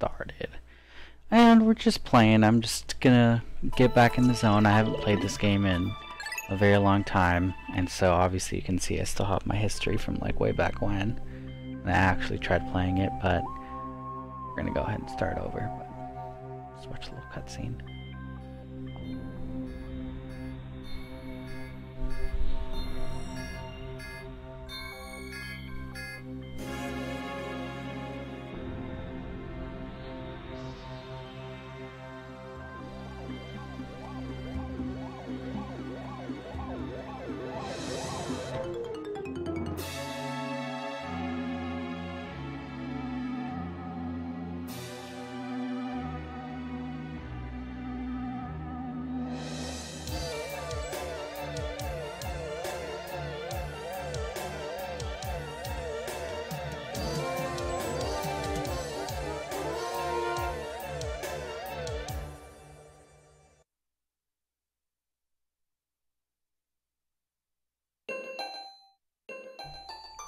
started. And we're just playing, I'm just gonna get back in the zone. I haven't played this game in a very long time, and so obviously you can see I still have my history from like way back when. And I actually tried playing it, but we're gonna go ahead and start over. But let's watch a little cutscene.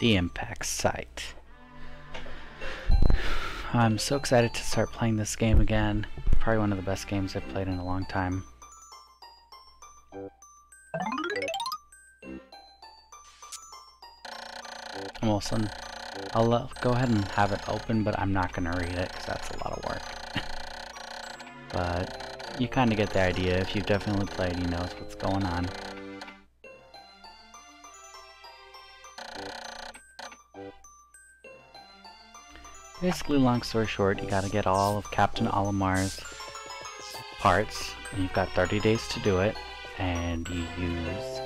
The impact site. I'm so excited to start playing this game again. Probably one of the best games I've played in a long time. I'm also, I'll uh, go ahead and have it open, but I'm not going to read it because that's a lot of work. but you kind of get the idea. If you've definitely played, you know what's going on. Basically, long story short, you gotta get all of Captain Olimar's parts, and you've got 30 days to do it, and you use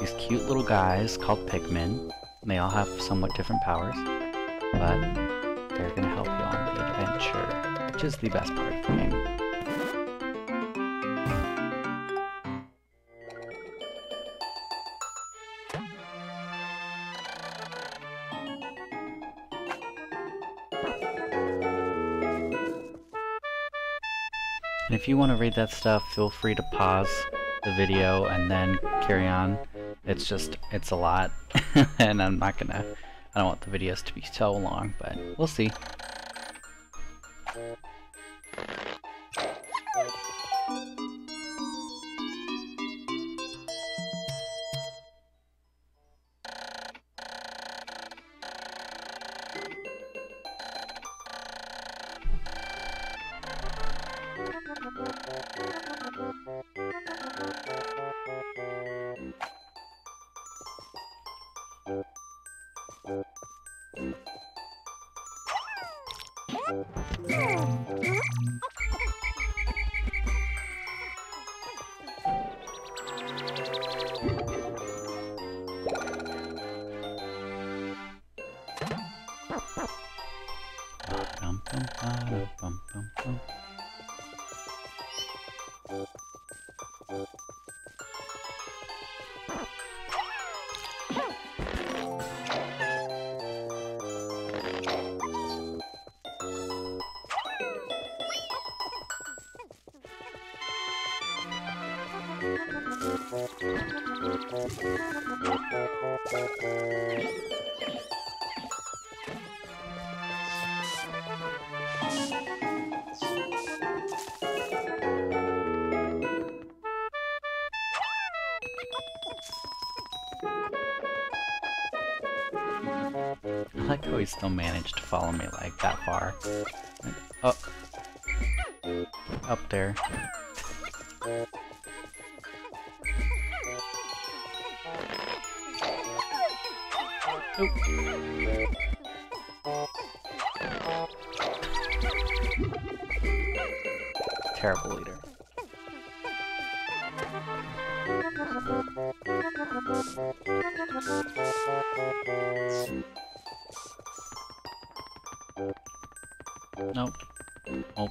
these cute little guys called Pikmin. They all have somewhat different powers, but they're gonna help you on the adventure, which is the best part of the game. And if you want to read that stuff, feel free to pause the video and then carry on. It's just, it's a lot, and I'm not gonna, I don't want the videos to be so long, but we'll see. I like how he still managed to follow me like that far. Oh. Up there. Terrible leader. Nope. Nope.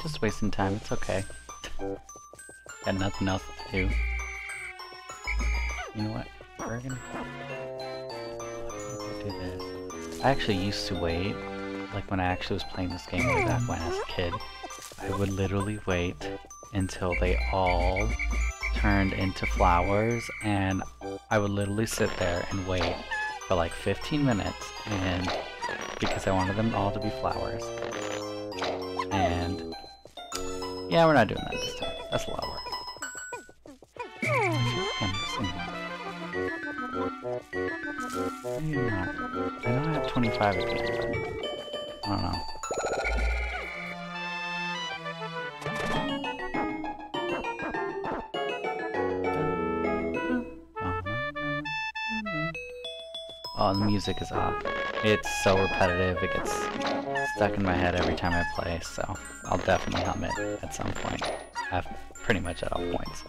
Just wasting time, it's okay. Got nothing else to do. You know what? We're gonna do this. I actually used to wait, like when I actually was playing this game way back when I was a kid, I would literally wait until they all turned into flowers and I would literally sit there and wait for like 15 minutes, and because I wanted them all to be flowers. And yeah, we're not doing that this time. That's a lot of work. I I have 25 at the but I don't know. Music is off. It's so repetitive, it gets stuck in my head every time I play, so I'll definitely hum it at some point. At pretty much at all points.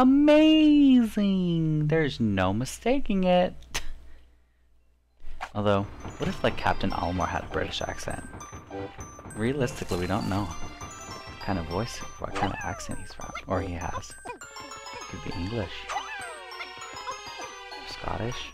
Amazing! There's no mistaking it. Although, what if like Captain Olimar had a British accent? Realistically, we don't know what kind of voice, what kind of accent he's from, or he has. Could be English. Scottish.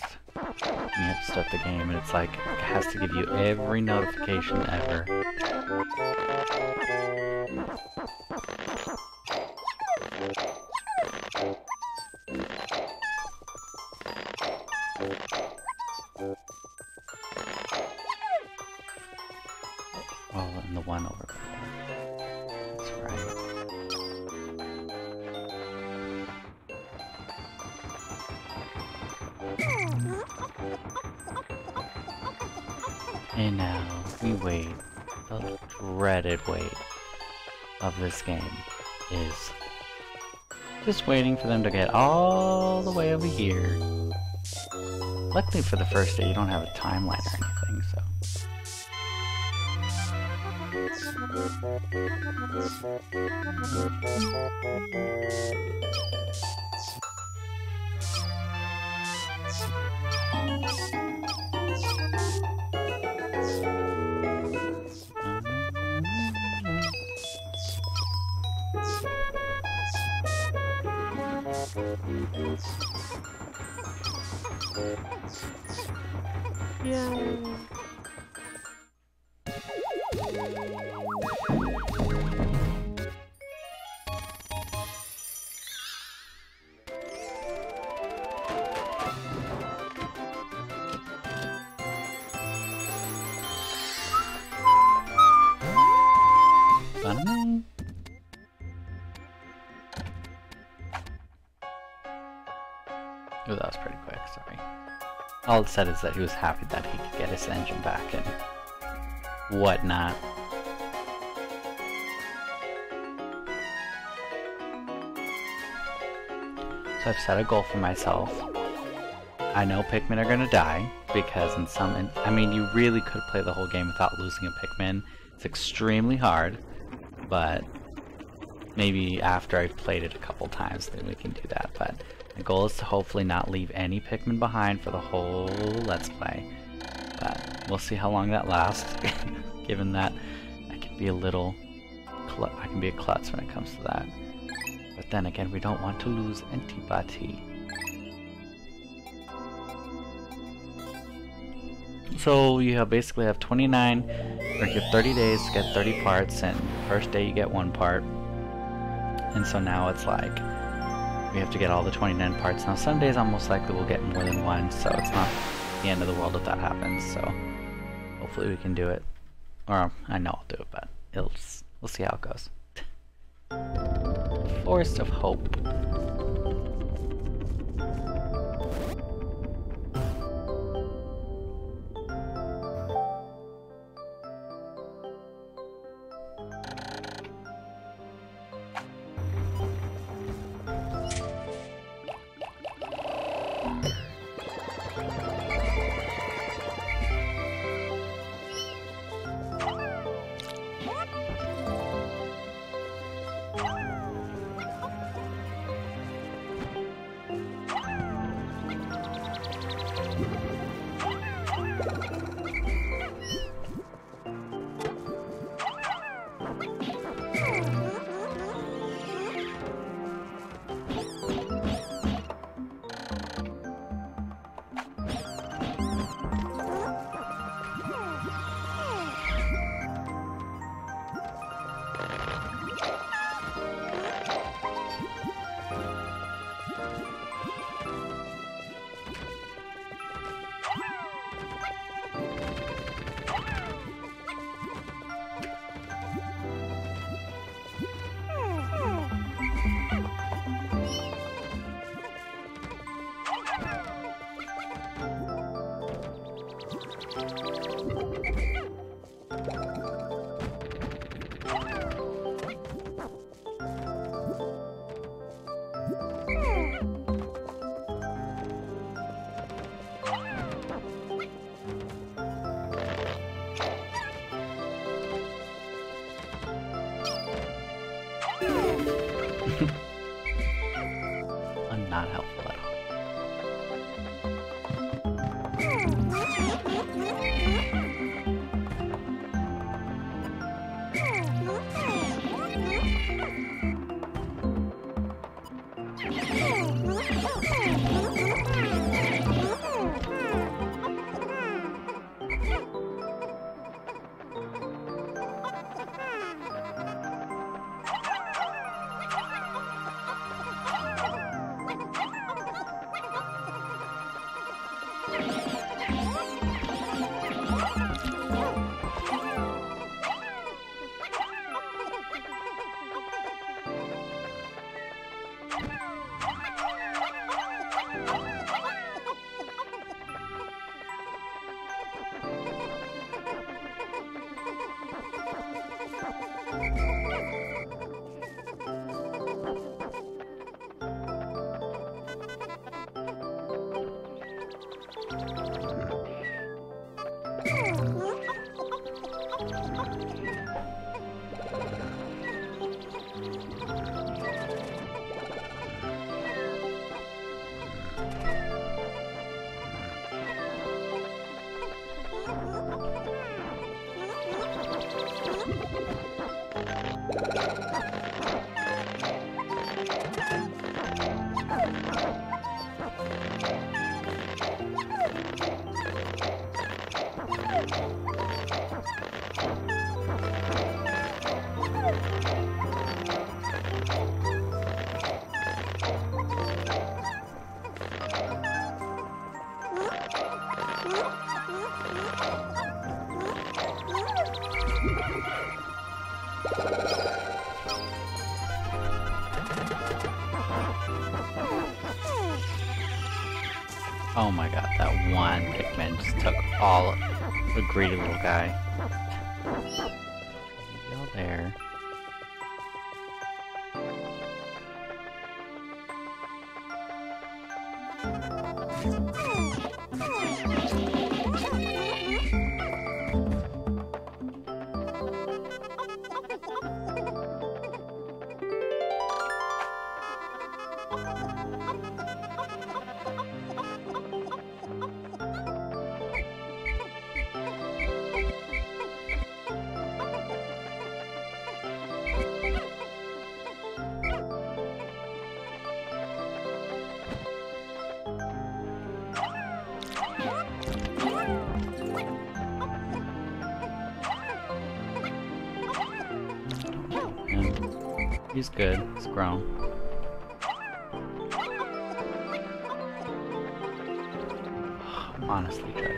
The worst. You have to start the game and it's like, it has to give you every notification ever. Just waiting for them to get all the way over here. Luckily for the first day, you don't have a timeline or anything, so. Fun. All it said is that he was happy that he could get his engine back and whatnot. So I've set a goal for myself. I know Pikmin are gonna die, because in some, in I mean, you really could play the whole game without losing a Pikmin. It's extremely hard, but maybe after I've played it a couple times, then we can do that. But the goal is to hopefully not leave any Pikmin behind for the whole Let's Play. But we'll see how long that lasts, given that I can be a little, I can be a klutz when it comes to that. But then again, we don't want to lose Antipati. So you have basically have 29, or you have 30 days to get 30 parts, and first day you get one part. And so now it's like we have to get all the 29 parts. Now some days almost likely we'll get more than one, so it's not the end of the world if that happens. So hopefully we can do it. Or I know I'll do it, but it'll just, we'll see how it goes. Forest of Hope. Oh my god, that one Pikmin just took all of the greedy little guy. Go there. He's good. He's grown. Honestly dreading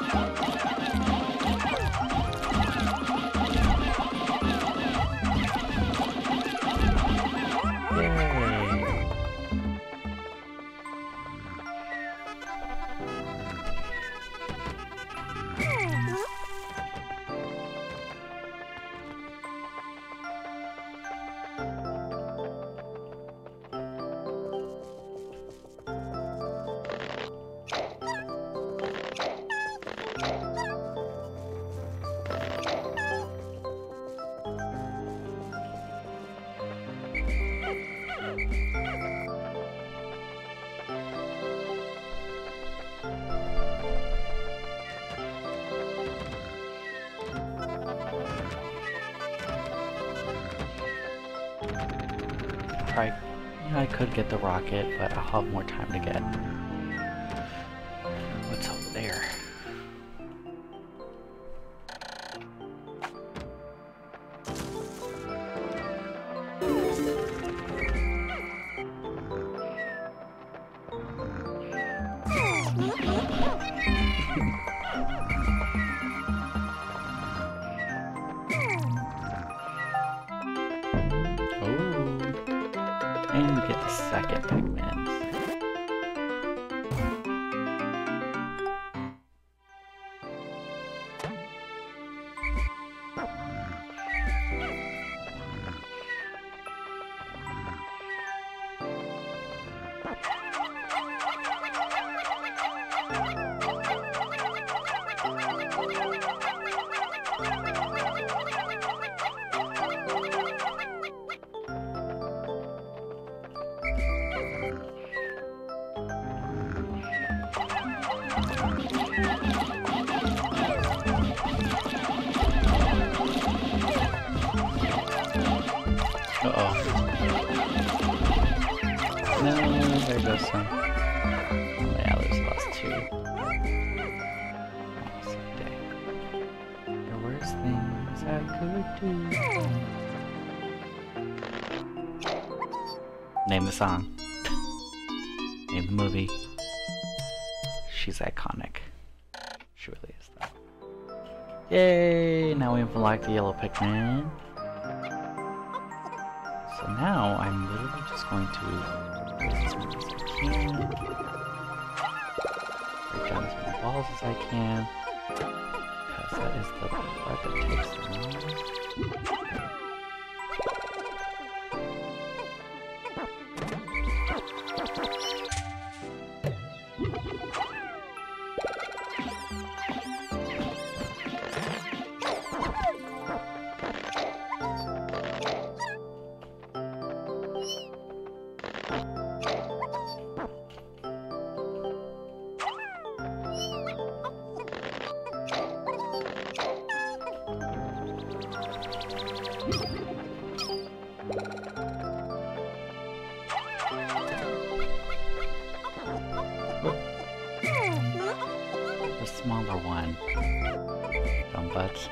I could get the rocket, but I'll have more time to get. Ha ha ha! Name the song. Name the movie. She's iconic. She really is, though. Yay! Now we've unlocked the yellow Pikmin. So now I'm literally just going to. Break down as many walls as I can. Because that is the part that takes the longest. Smaller one. Dumb butts.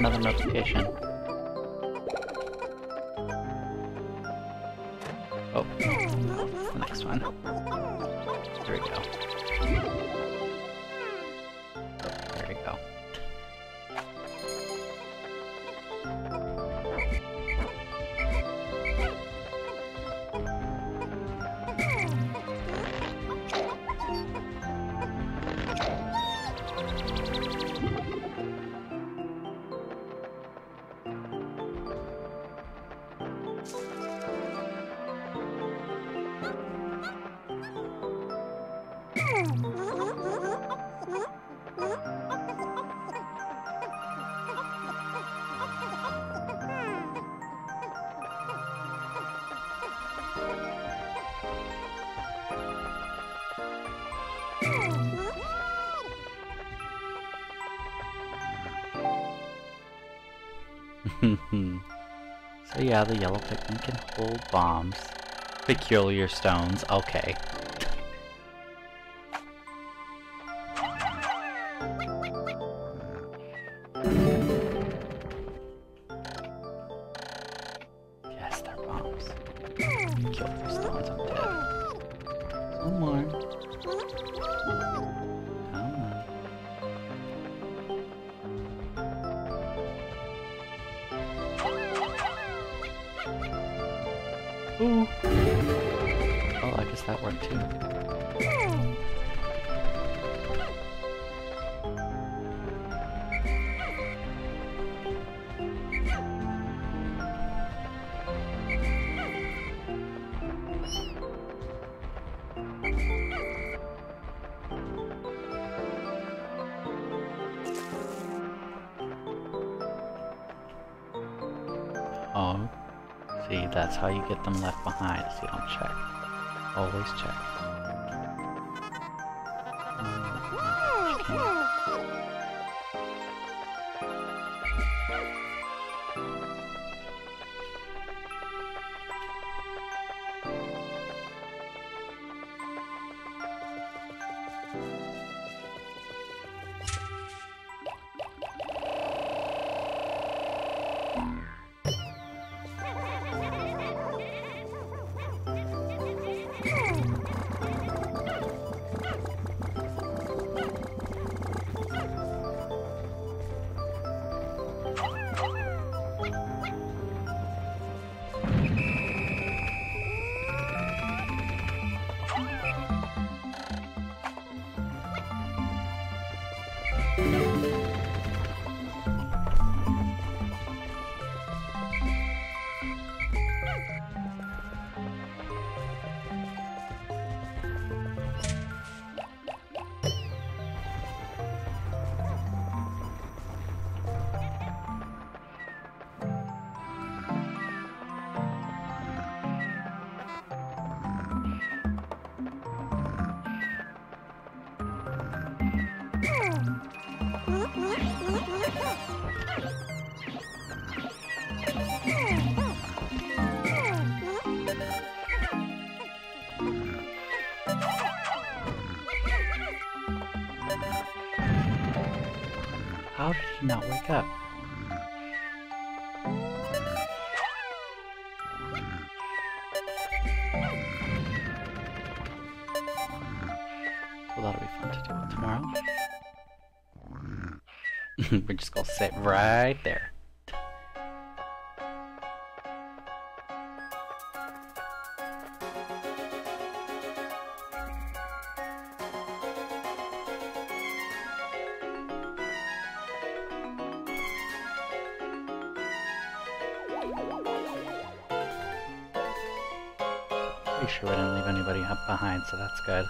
Another notification. Hmm. so yeah, the yellow Pikmin can hold bombs. Peculiar stones, okay. Yes, they're bombs. Stones, I'm dead. One more. That worked too. Oh, see, that's how you get them left behind, so you don't check. Always check. Not wake up? Well, that'll be fun to do tomorrow. We're just gonna sit right there. So that's good.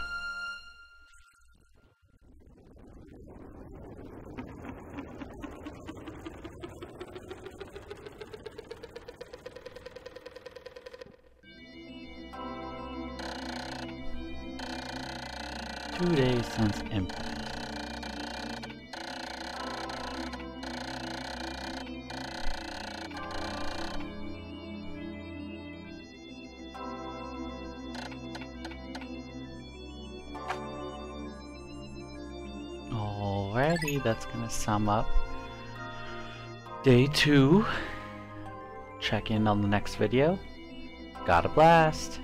Two days since impact. That's gonna sum up day two. Check in on the next video. Got a blast!